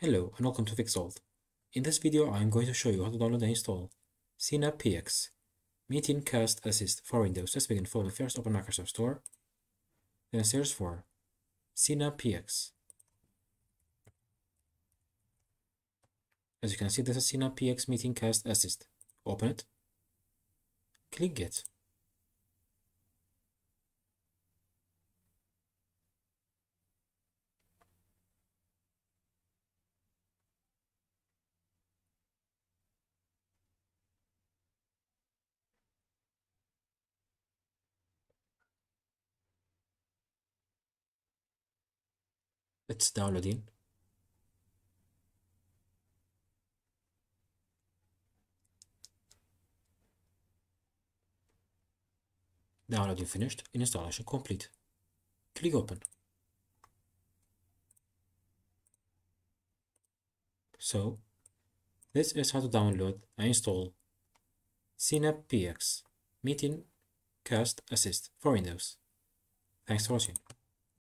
Hello and welcome to Fixault. In this video I am going to show you how to download and install Synappx Meeting Cast Assist for Windows. Let's begin folding first open Microsoft Store, then search for Synappx. As you can see this is Synappx Meeting Cast Assist. Open it, click Get. It's downloading. Downloading finished, installation complete. Click open. So, this is how to download and install Synappx Meeting Cast Assist for Windows. Thanks for watching.